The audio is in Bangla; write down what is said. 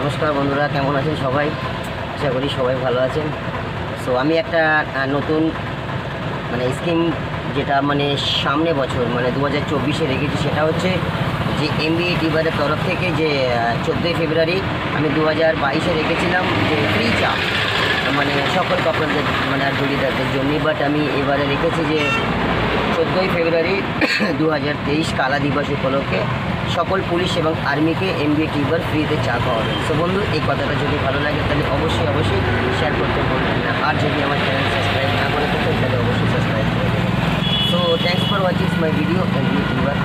নমস্কার বন্ধুরা, কেমন আছেন সবাই? আশা করি সবাই ভালো আছেন। সো আমি একটা নতুন মানে স্কিম যেটা মানে সামনে বছর মানে দু হাজার চব্বিশে রেখেছি, সেটা হচ্ছে যে এমবিএ টিবারের তরফ থেকে যে চোদ্দোই ফেব্রুয়ারি আমি দু হাজার বাইশে রেখেছিলাম যে ফ্রি চা মানে সকল কাপড়দের মানে আর জড়িদারদের জন্যই বাট আমি এবারে রেখেছি যে চোদ্দোই ফেব্রুয়ারি দু হাজার তেইশ কালা দিবস উপলক্ষে সকল পুলিশ এবং আর্মিকে এমবিএ টিউবার ফ্রিতে চা খাওয়াবেন। সো বন্ধু, এই কথাটা যদি ভালো লাগে, তাহলে অবশ্যই অবশ্যই শেয়ার করতে বলবেন না। আর যদি আমার চ্যানেল সাবস্ক্রাইব না করে থাকেন, তাহলে অবশ্যই সাবস্ক্রাইব করে দেবেন। So thanks for watching my video MBA tuber